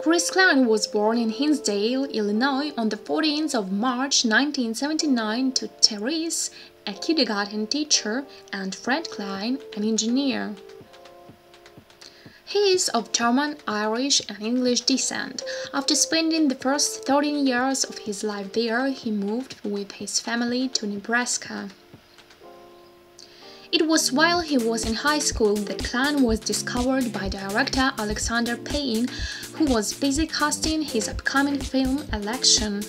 Chris Klein was born in Hinsdale, Illinois on the 14th of March 1979 to Terese, a kindergarten teacher, and Fred Klein, an engineer. He is of German, Irish, and English descent. After spending the first 13 years of his life there, he moved with his family to Nebraska. It was while he was in high school that Klein was discovered by director Alexander Payne, who was busy casting his upcoming film Election.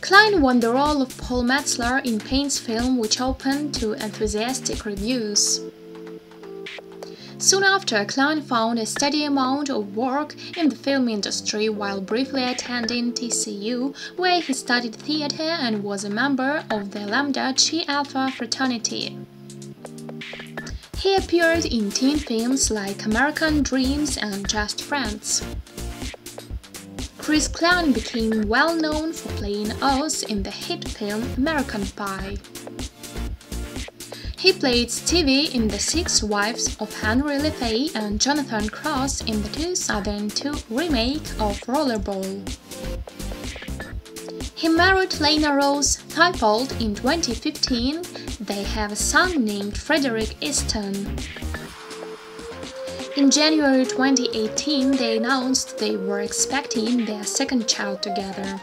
Klein won the role of Paul Metzler in Payne's film, which opened to enthusiastic reviews. Soon after, Klein found a steady amount of work in the film industry while briefly attending TCU, where he studied theater and was a member of the Lambda Chi Alpha fraternity. He appeared in teen films like American Dreamz and Just Friends. Chris Klein became well known for playing Oz in the hit film American Pie. He played Stevie in The Six Wives of Henry LeFay and Jonathan Cross in the 2002 remake of Rollerball. He married Laina Rose Thyfault in 2015. They have a son named Frederick Easton. In January 2018, they announced they were expecting their second child together.